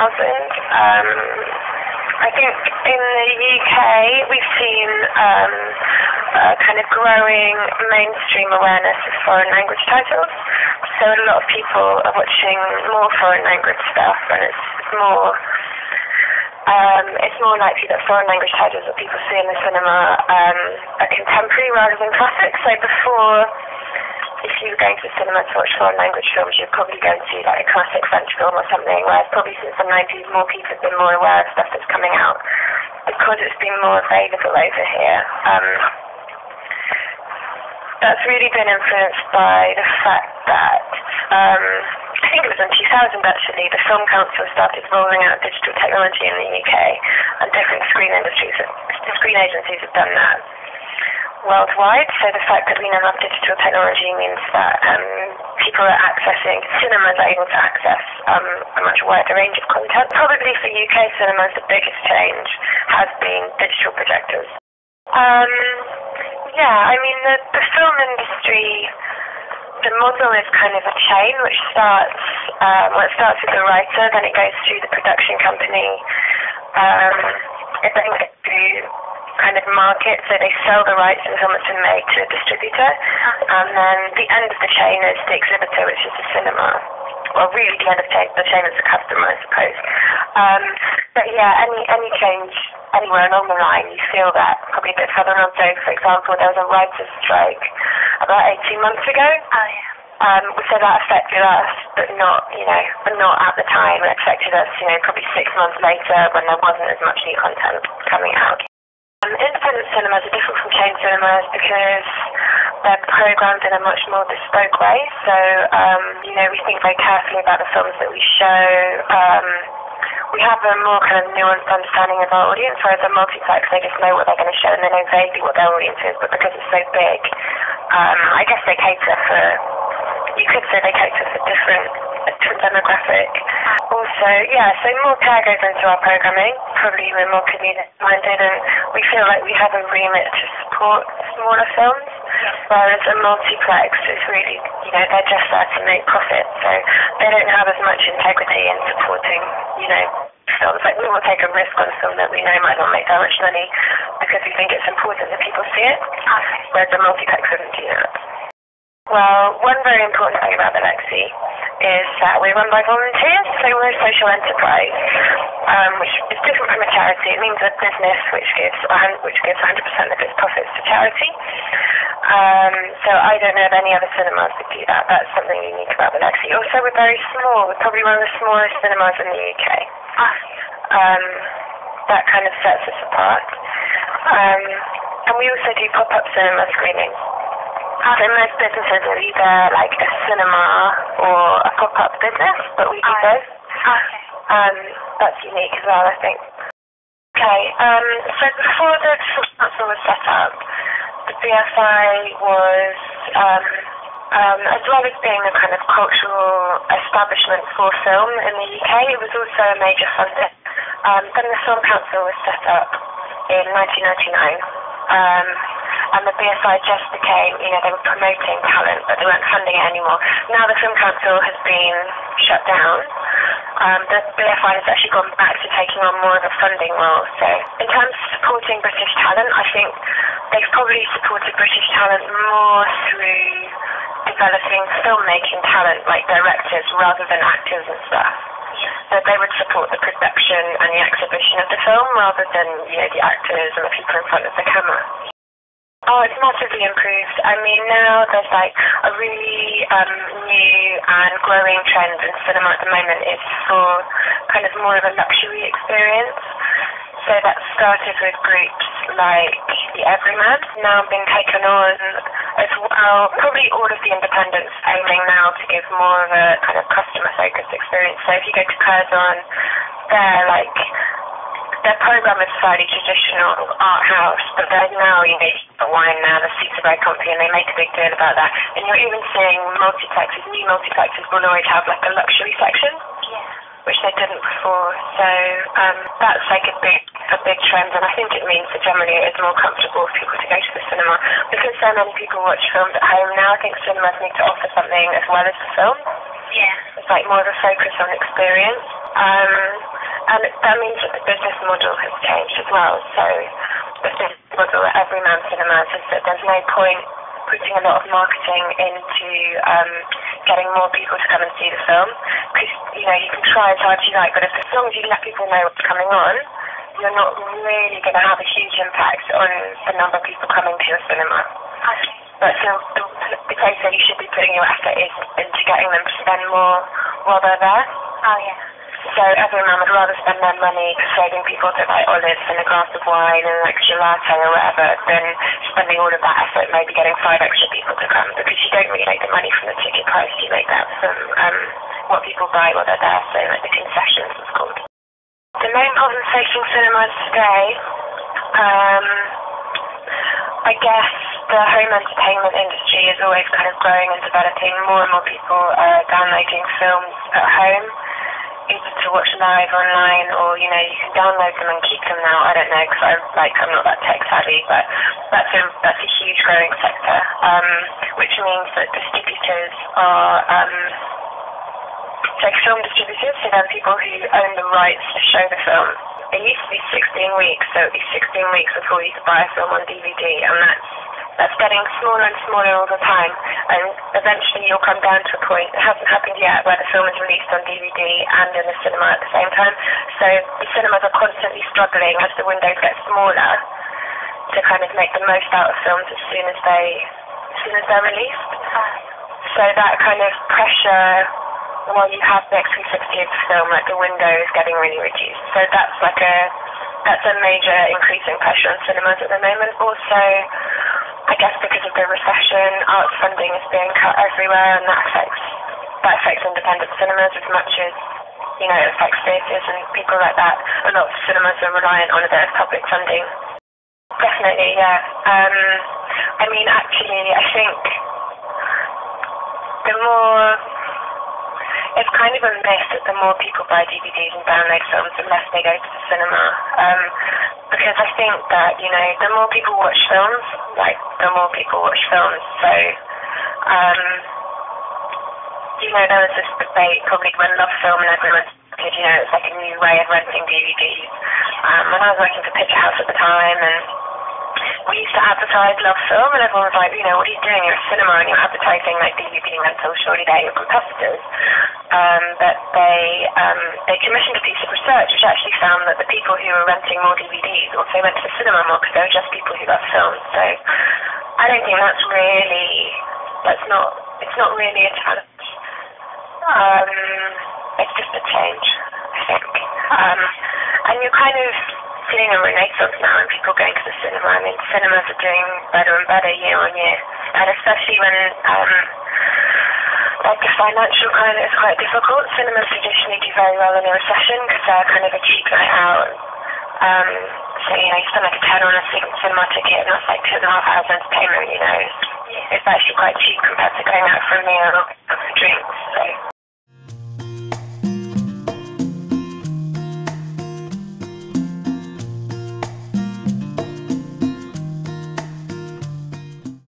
Um, I think in the UK we've seen um, a kind of growing mainstream awareness of foreign language titles. So a lot of people are watching more foreign language stuff, and it's more um, it's more likely that foreign language titles that people see in the cinema um, are contemporary rather than classic. So before if you going to the cinema to watch foreign language films, you'd probably go see like a classic French film or something, whereas probably since the 90s more people have been more aware of stuff that's coming out because it's been more available over here. Um, that's really been influenced by the fact that um, I think it was in 2000 actually, the Film Council started rolling out digital technology in the UK, and different screen industries, screen agencies have done that worldwide. So the fact that we now have digital technology means that um, people are accessing, cinemas are able to access um, a much wider range of content. Probably for UK cinemas, the biggest change has been digital projectors. Um, yeah, I mean, the, the film industry, the model is kind of a chain which starts, um, well, it starts with the writer, then it goes through the production company, um, it then goes through kind of market, so they sell the rights that's been made to a distributor, and then the end of the chain is the exhibitor, which is the cinema. Well, really, the end of the chain, the chain is the customer, I suppose. Um, but yeah, any any change anywhere along the line, you feel that probably a bit further on. So, for example, there was a writers' strike about 18 months ago. Oh yeah. Um, so that affected us, but not, you know, but not at the time. It affected us, you know, probably six months later when there wasn't as much new content coming out. Um, independent cinemas are different from chain cinemas because they're programmed in a much more bespoke way. So, um, you know, we think very carefully about the films that we show. Um, we have a more kind of nuanced understanding of our audience, whereas a multiplex, they just know what they're going to show and they know vaguely what their audience is, but because it's so big, um, I guess they cater for, you could say they cater for different, different demographic. Also, yeah, so more care goes into our programming. Probably we're more community-minded and we feel like we have a remit to support smaller films, whereas a multiplex is really, you know, they're just there to make profit, so they don't have as much integrity in supporting, you know, films. Like we will take a risk on a film that we know might not make that much money because we think it's important that people see it, whereas a multiplex wouldn't do that. Well, one very important thing about the Lexi is that we're run by volunteers, so we're a social enterprise, um, which is different from a charity. It means a business which gives which gives 100% of its profits to charity. Um, so I don't know of any other cinemas that do that. That's something unique about the Lexi. Also, we're very small. We're probably one of the smallest cinemas in the UK. Um, that kind of sets us apart. Um, and we also do pop-up cinema screenings. So most businesses are either like a cinema or a pop-up business, but we do both. Okay. Um, that's unique as well, I think. Okay, um, so before the Film Council was set up, the BFI was, um, um, as well as being a kind of cultural establishment for film in the UK, it was also a major funder. Um, then the Film Council was set up in 1999. Um, and the BFI just became, you know, they were promoting talent, but they weren't funding it anymore. Now the Film Council has been shut down. Um, the BFI has actually gone back to taking on more of a funding role. So in terms of supporting British talent, I think they've probably supported British talent more through developing filmmaking talent, like directors, rather than actors and stuff. So they would support the production and the exhibition of the film rather than, you know, the actors and the people in front of the camera. Oh, it's massively improved. I mean, now there's like a really um, new and growing trend in cinema at the moment is for kind of more of a luxury experience. So that started with groups like the Everyman, now being taken on as well. Probably all of the independents aiming now to give more of a kind of customer focused experience. So if you go to Curzon, they're like their program is fairly traditional art house, but they're now, you know, the wine now, the seats are very comfy, and they make a big deal about that. And you're even seeing multiplexes, new multiplexes will always have like a luxury section, Yeah. which they didn't before. So um, that's like a big, a big trend, and I think it means that generally it is more comfortable for people to go to the cinema because so many people watch films at home now. I think cinemas need to offer something as well as the film. Yeah. It's like more of a focus on experience. Um, and that means that the business model has changed as well. So the business model at Everyman Cinemas is that there's no point putting a lot of marketing into um, getting more people to come and see the film because you know you can try as hard as you like, but if as long as you let people know what's coming on, you're not really going to have a huge impact on the number of people coming to your cinema. But so the, the place where you should be putting your effort is into getting them to spend more while they're there. Oh yeah. So Everyman would rather spend their money persuading people to buy olives and a glass of wine and like gelato or whatever than spending all of that effort maybe getting five extra people to come because you don't really make the money from the ticket price, you make that from um, what people buy while they're there, so like the concessions it's called. The main problems facing cinemas today, um, I guess the home entertainment industry is always kind of growing and developing. More and more people are downloading films at home, either to watch live online or you know you can download them and keep them now. I don't know because I like I'm not that tech savvy, but that's a that's a huge growing sector, um, which means that distributors are. Um, like film distributors, so they're people who own the rights to show the film. It used to be 16 weeks, so it would be 16 weeks before you could buy a film on DVD, and that's that's getting smaller and smaller all the time. And eventually you'll come down to a point, it hasn't happened yet, where the film is released on DVD and in the cinema at the same time. So the cinemas are constantly struggling as the windows get smaller to kind of make the most out of films as soon as they as soon as they're released. So that kind of pressure while you have the exclusivity of the film, like the window is getting really reduced. So that's like a that's a major increasing pressure on cinemas at the moment. Also, I guess because of the recession, arts funding is being cut everywhere, and that affects that affects independent cinemas as much as you know it affects theatres and people like that. A lot of cinemas are reliant on a bit of public funding. Definitely, yeah. Um, I mean, actually, I think the more it's kind of a myth that the more people buy DVDs and download films, the less they go to the cinema. Um, because I think that, you know, the more people watch films, like, the more people watch films. So, um, you know, there was this debate probably when Love Film and everyone said, you know, it's like a new way of renting DVDs. Um, and I was working for Picturehouse at the time, and we used to advertise LoveFilm, and everyone was like, you know, what are you doing? You're a cinema and you're advertising like DVD rental. Surely they're your competitors. Um, but they um, they commissioned a piece of research which actually found that the people who were renting more DVDs also went to the cinema more because they were just people who love films. So I don't think that's really that's not it's not really a challenge. Um, it's just a change, I think. Um, and you're kind of seeing a renaissance now and people going to the cinema. I mean, cinemas are doing better and better year on year, and especially when um, like financial climate is quite difficult. Cinemas traditionally do very well in a recession because they're kind of a cheap night out. Um, so you know, you spend like a ten on a cinema ticket, and that's like two and a half hours entertainment. You know, it's, it's actually quite cheap compared to going out for a meal.